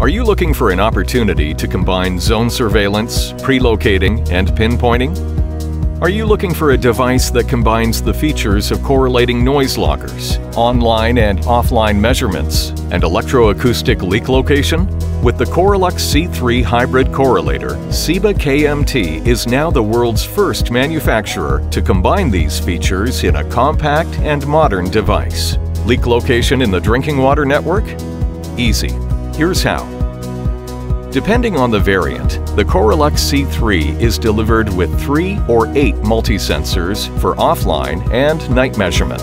Are you looking for an opportunity to combine zone surveillance, pre-locating, and pinpointing? Are you looking for a device that combines the features of correlating noise loggers, online and offline measurements, and electroacoustic leak location? With the Correlux C3 hybrid correlator, Seba KMT is now the world's first manufacturer to combine these features in a compact and modern device. Leak location in the drinking water network? Easy. Here's how. Depending on the variant, the Correlux C3 is delivered with 3 or 8 multi-sensors for offline and night measurement.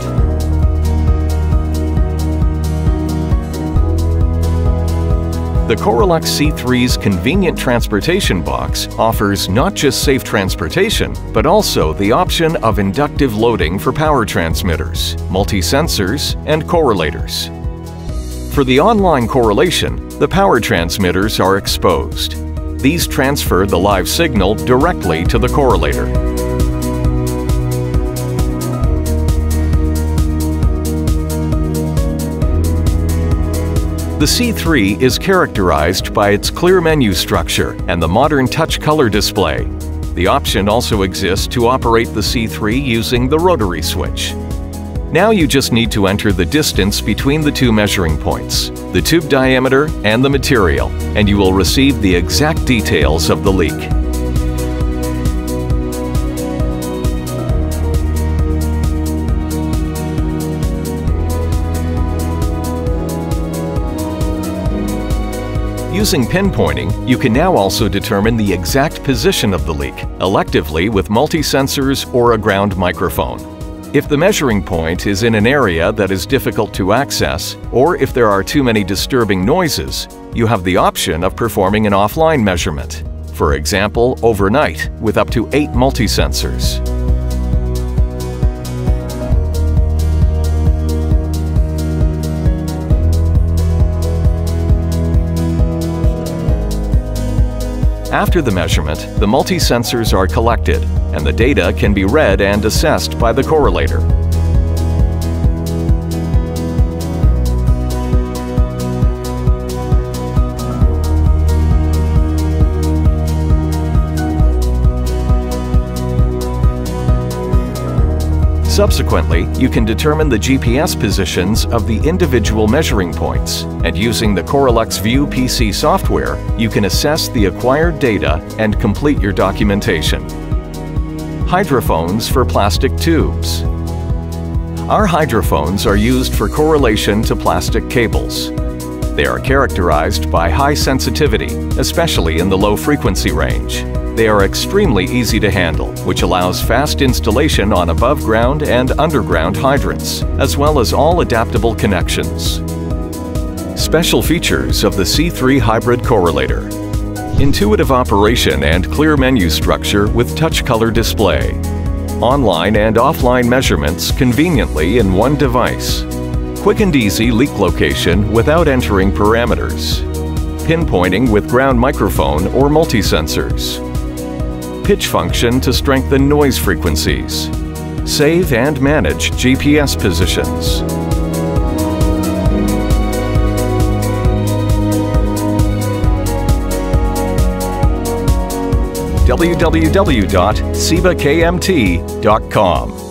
The Correlux C3's convenient transportation box offers not just safe transportation, but also the option of inductive loading for power transmitters, multi-sensors, and correlators. For the online correlation, the power transmitters are exposed. These transfer the live signal directly to the correlator. The C3 is characterized by its clear menu structure and the modern touch color display. The option also exists to operate the C3 using the rotary switch. Now you just need to enter the distance between the two measuring points, the tube diameter and the material, and you will receive the exact details of the leak. Using pinpointing, you can now also determine the exact position of the leak, electively with multi-sensors or a ground microphone. If the measuring point is in an area that is difficult to access, or if there are too many disturbing noises, you have the option of performing an offline measurement, for example overnight with up to 8 multi-sensors. After the measurement, the multi-sensors are collected, and the data can be read and assessed by the correlator. Subsequently, you can determine the GPS positions of the individual measuring points, and using the Correlux View PC software, you can assess the acquired data and complete your documentation. Hydrophones for plastic tubes. Our hydrophones are used for correlation to plastic cables. They are characterized by high sensitivity, especially in the low frequency range. They are extremely easy to handle, which allows fast installation on above ground and underground hydrants, as well as all adaptable connections. Special features of the C3 Hybrid Correlator Intuitive operation and clear menu structure with touch color display. Online and offline measurements conveniently in one device. Quick and easy leak location without entering parameters. Pinpointing with ground microphone or multi-sensors pitch function to strengthen noise frequencies. Save and manage GPS positions. www.sebakmt.com